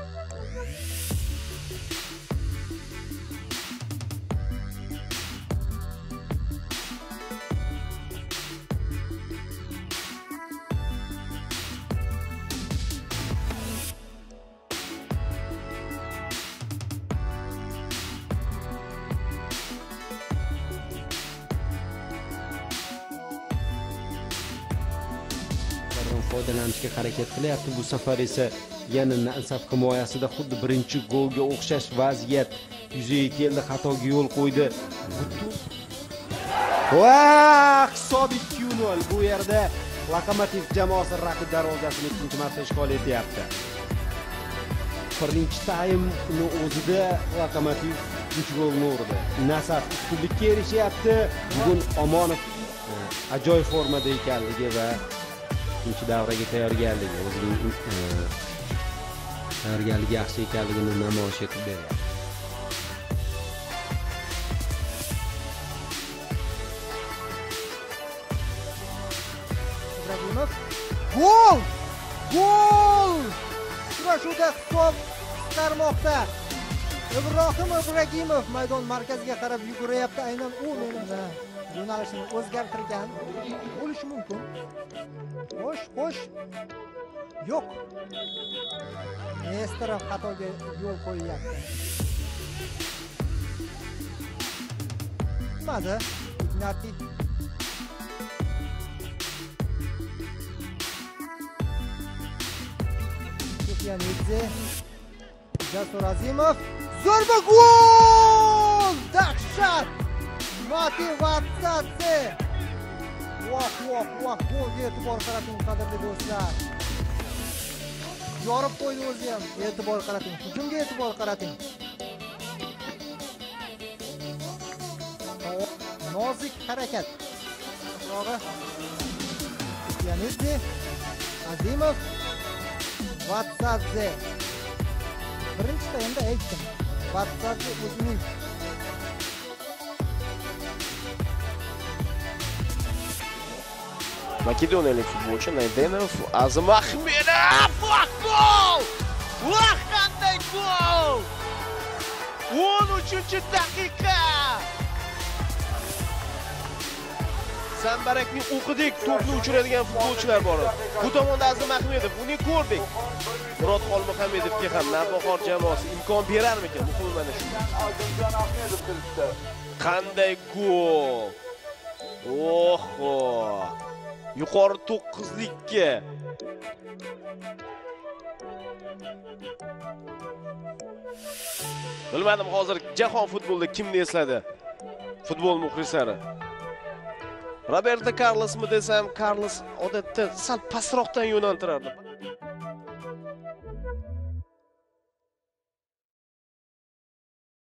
Oh, foydalanishga harakat qilyapti. Bu safar esa yana nasaf himoyasida xuddi birinchi golga o'xshash vaziyat. Yuzaga keldi xatoga yo'l qo'ydi. Va hisob ikki nol bu yerda lokomotiv jamoasi raqib darvozasini ikkinchi marta ishg'ol etyapti. Birinchi taymni o'zida lokomotiv uch golni urdi. Nasaf ustunlikka erishyapti bugun omonov e, ajoyib formada ekanligi va to'rtinchi davraga tayyorgarligi o'zining e, tayyorgarligi yaxshi ekanligini namoyish etib beryapti Ibragimov. Gol! Gol! Uchrashuvda hisob qisqarmoqda Ibrohim Ibragimov maydon markaziga qarab yugurayapti Aynan u menimcha yo'nalishini o'zgartirgan bo'lishi mumkin. Xo'sh, xo'sh. Yo'q. Nesterov xatoga yo'l qo'yyapti. Madi. Ignatiy Sufyanidze. Jasur Azimov. Zo'rba gol! Dahshat! Motivatsiya! Voh, voh, voh, golga e'tibor qarating, qadrli do'stlar. Yorib qo'ydi o'zi ham. E'tibor qarating. Hujumga e'tibor qarating. Nozik harakat. To'g'ri. Sufyanidze. Azimov. Vatsadze. Birinchi taymda aytdim. Vatsadze o'zining makedoniyalik futbolchi Naydenov Azim Ahmedov vah gol! Vah qanday gol! 13-daqiqa! Sambarakning o'qidek to'pni uchiradigan futbolchilar bor. Bu tomonda Azim Ahmedov, uni ko'rdik. Murod Xolmuhammedovga ham Navbahor jamoasi imkon berarmikan? Muhimi mana shu. Qanday gol! Oho! Yuqori to'qqizlikka bilmadim hozir jahon futbolida kimni esladi futbol muxlislari roberto karlosmi desam karlos odatda sal pastroqdan yo'naltirardi.